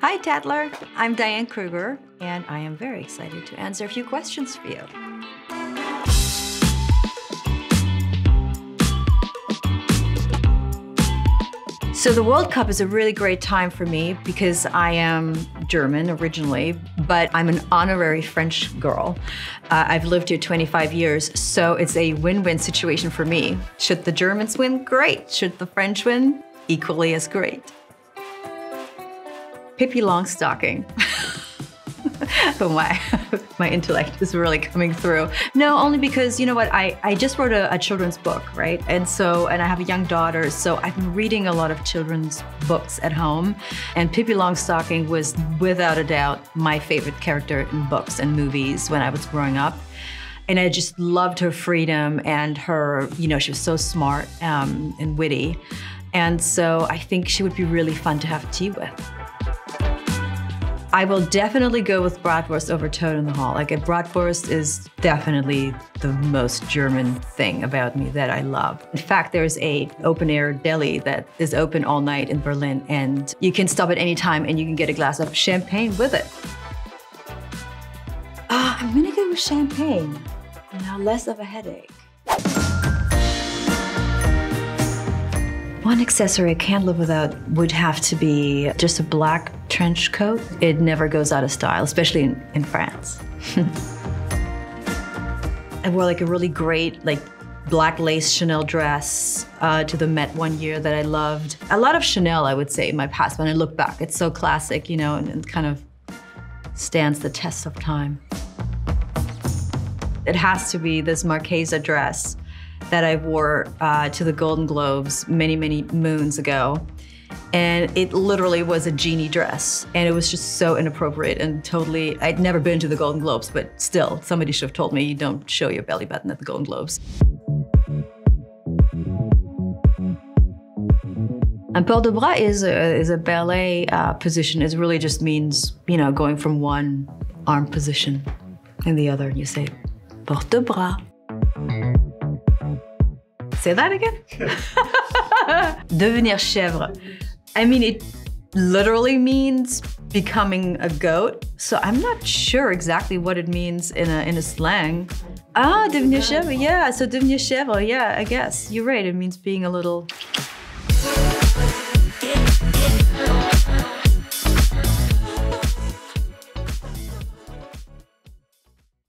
Hi, Tatler. I'm Diane Kruger, and I am very excited to answer a few questions for you. So, the World Cup is a really great time for me because I am German originally, but I'm an honorary French girl. Uh, I've lived here 25 years, so it's a win win situation for me. Should the Germans win? Great. Should the French win? Equally as great. Pippi Longstocking. oh my, my intellect is really coming through. No, only because you know what, I, I just wrote a, a, children's book, right? And so, and I have a young daughter, so I've been reading a lot of children's books at home. And Pippi Longstocking was without a doubt my favorite character in books and movies when I was growing up. And I just loved her freedom and her, you know, she was so smart um, and witty. And so I think she would be really fun to have tea with. I will definitely go with bratwurst over Toad in the Hole. Like a bratwurst is definitely the most German thing about me that I love. In fact, there's a open air deli that is open all night in Berlin and you can stop at any time and you can get a glass of champagne with it. Ah, I'm gonna go with champagne. Now less of a headache. One accessory I can't live without would have to be just a black trench coat. It never goes out of style, especially in, in France. I wore like a really great like black lace Chanel dress uh, to the Met one year that I loved. A lot of Chanel, I would say, in my past. When I look back, it's so classic, you know, and, kind of stands the test of time. It has to be this Marchesa dress that I wore uh, to the Golden Globes many, many moons ago. And it literally was a genie dress. And it was just so inappropriate and totally, I'd never been to the Golden Globes, but still, somebody should have told me you don't show your belly button at the Golden Globes. And port de bras is a, is a ballet uh, position. It really just means, you know, going from one arm position and the other. and You say, port de bras. Say that again. Devenir chèvre. I mean, it literally means becoming a goat. So I'm not sure exactly what it means in a in a slang. Ah, devenir chèvre. Yeah. So devenir chèvre. Yeah, I guess you're right. It means being a little